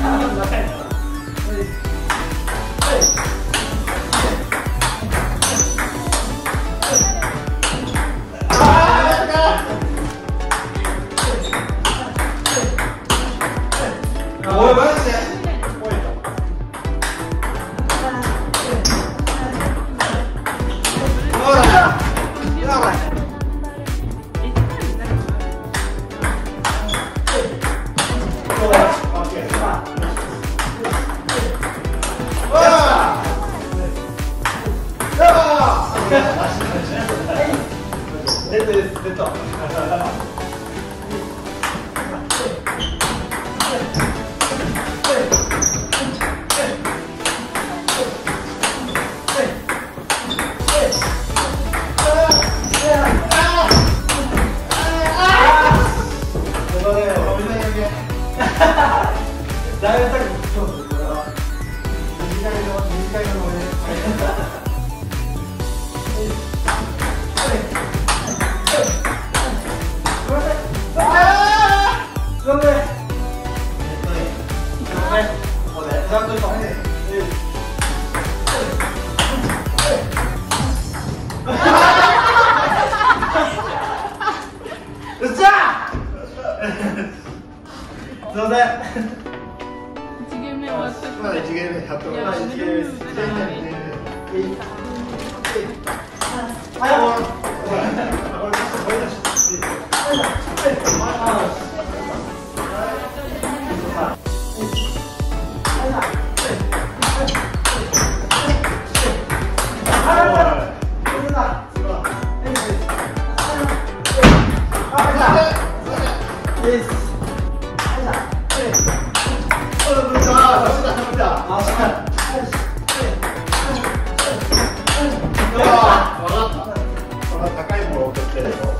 せの。了。すいません。一ゲーム目っ。まだ一ゲーム目やっ。一ゲーム目。高いものを送ってるよ。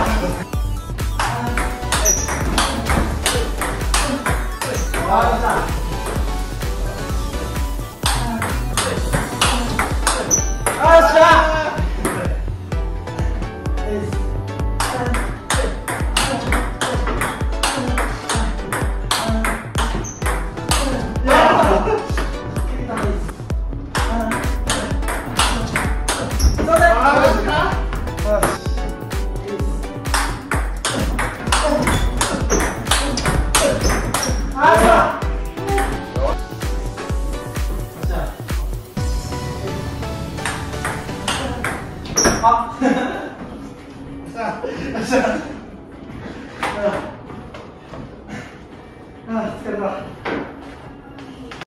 ああ。っ疲れた。